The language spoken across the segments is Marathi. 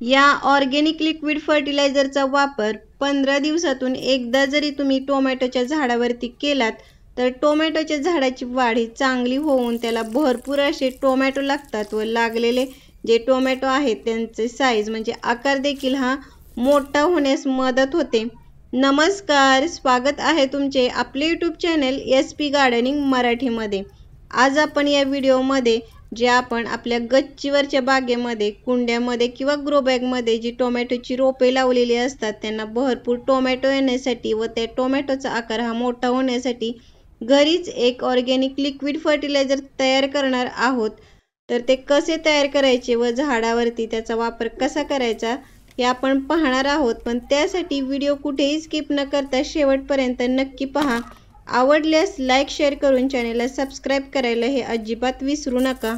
या ऑर्गेनिक लिक्विड फर्टिलायझरचा वापर पंधरा दिवसातून एकदा जरी तुम्ही टोमॅटोच्या झाडावरती केलात तर टोमॅटोच्या झाडाची वाढ ही चांगली होऊन त्याला भरपूर असे टोमॅटो लागतात व लागलेले जे टोमॅटो आहेत त्यांचे साईज म्हणजे आकार देखील हा मोठा होण्यास मदत होते. नमस्कार स्वागत आहे तुमचे आपले YouTube channel S P gardening मराठीमध्ये. आज आपण या व्हिडिओमध्ये जे आपण आपल्या गच्चीवरच्या बागेमध्ये कुंड्यामध्ये किंवा ग्रोबॅगमध्ये जी टोमॅटोची रोपे लावलेली असतात त्यांना भरपूर टोमॅटो येण्यासाठी व त्या टोमॅटोचा आकार हा मोठा होण्यासाठी घरीच एक ऑर्गॅनिक लिक्विड फर्टिलायझर तयार करणार आहोत. तर ते कसे तयार करायचे व झाडावरती त्याचा वापर कसा करायचा हे आपण पाहणार आहोत. पण त्यासाठी व्हिडिओ कुठेही स्किप न करता शेवटपर्यंत नक्की पहा. आवडल्यास लाईक शेअर करून चॅनेलला सबस्क्राईब करायला हे अजिबात विसरू नका.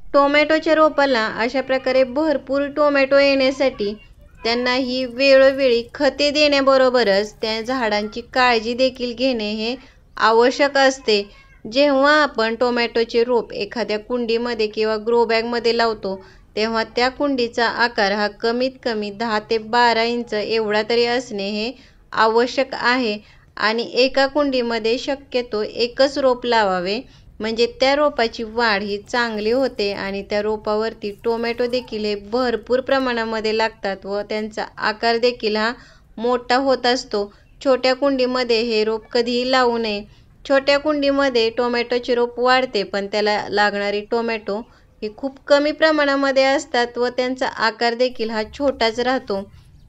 टोमॅटोच्या रोपाला अशा प्रकारे भरपूर टोमॅटो येण्यासाठी त्यांना ही वेळोवेळी खते देण्याबरोबरच त्या झाडांची काळजी देखील घेणे हे आवश्यक असते. जेव्हा आपण टोमॅटोचे रोप एखाद्या कुंडीमध्ये किंवा ग्रो बॅगमध्ये लावतो तेव्हा त्या कुंडीचा आकार हा कमीत कमी दहा ते बारा इंच एवढा तरी असणे हे आवश्यक आहे. आणि एका कुंडीमध्ये शक्यतो एकच रोप लावावे. म्हणजे त्या रोपाची वाढ ही चांगली होते आणि त्या रोपावरती टोमॅटो देखील हे भरपूर प्रमाणामध्ये लागतात व त्यांचा आकार देखील हा मोठा होत असतो. छोट्या कुंडीमध्ये हे रोप कधीही लावू नये. छोट्या कुंडीमध्ये टोमॅटोचे रोप वाढते पण त्याला लागणारी टोमॅटो ही खूप कमी प्रमाणामध्ये असतात व त्यांचा आकार देखील हा छोटाच राहतो.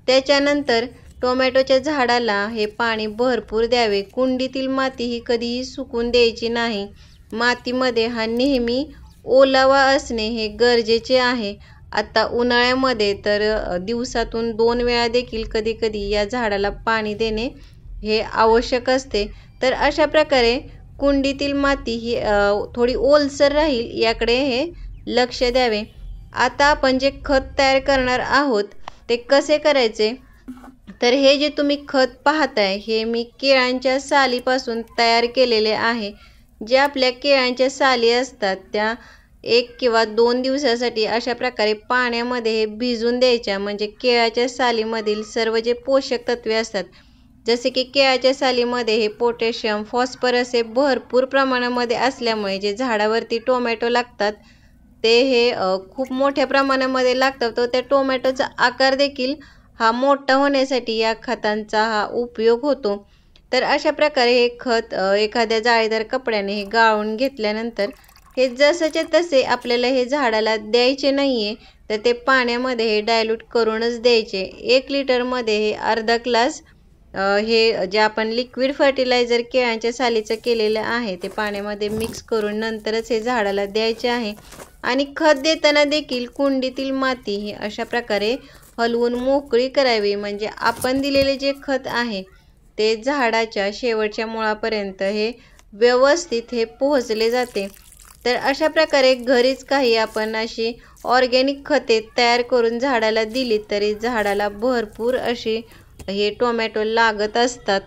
त्याच्यानंतर टोमॅटोच्या झाडाला हे पाणी भरपूर द्यावे. कुंडीतील माती ही कधीही सुकून द्यायची नाही. मातीमध्ये हा नेहमी ओलावा असणे हे गरजेचे आहे. आता उन्हाळ्यामध्ये तर दिवसातून दोन वेळा देखील कधी कधी या झाडाला पाणी देणे हे आवश्यक असते. तर अशा प्रकारे कुंडीतील माती ही थोडी ओलसर राहील याकडे हे लक्ष द्यावे. आता आपण जे खत तयार करणार आहोत ते कसे करायचे? तर हे जे तुम्ही खत पाहताय हे मी केळांच्या सालीपासून तयार केलेले आहे. जे आपल्या केळांच्या साली असतात त्या एक किंवा दोन दिवसासाठी अशा प्रकारे पाण्यामध्ये हे भिजून द्यायच्या. म्हणजे केळाच्या सालीमधील सर्व जे पोषक तत्वे असतात जसे की केळाच्या सालीमध्ये हे पोटॅशियम फॉस्फरस हे भरपूर प्रमाणामध्ये असल्यामुळे जे झाडावरती टोमॅटो लागतात ते हे खूप मोठ्या प्रमाणामध्ये लागतं तर त्या टोमॅटोचा आकार देखील हा मोठा होण्यासाठी या खतांचा हा उपयोग होतो. तर अशा प्रकारे हे खत एखाद्या जाळीदार कपड्याने हे गाळून घेतल्यानंतर हे जसंचे तसे आपल्याला हे झाडाला द्यायचे नाही आहे तर ते पाण्यामध्ये हे डायल्यूट करूनच द्यायचे. एक लिटरमध्ये हे अर्धा ग्लास हे जे आपण लिक्विड फर्टिलायझर केळ्यांच्या सालीचं केलेलं आहे ते पाण्यामध्ये मिक्स करून नंतरच हे झाडाला द्यायचे आहे. आणि खत देताना देखील कुंडीतील माती ही अशा प्रकारे हलवून मोकळी करावी. म्हणजे आपण दिलेले जे खत आहे ते झाडाच्या शेवटच्या मुळापर्यंत हे व्यवस्थित हे पोहोचले जाते. तर अशा प्रकारे घरीच काही आपण अशी ऑर्गॅनिक खते तयार करून झाडाला दिली तरी झाडाला भरपूर अशी हे टोमॅटो लागत असतात.